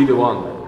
3 to 1.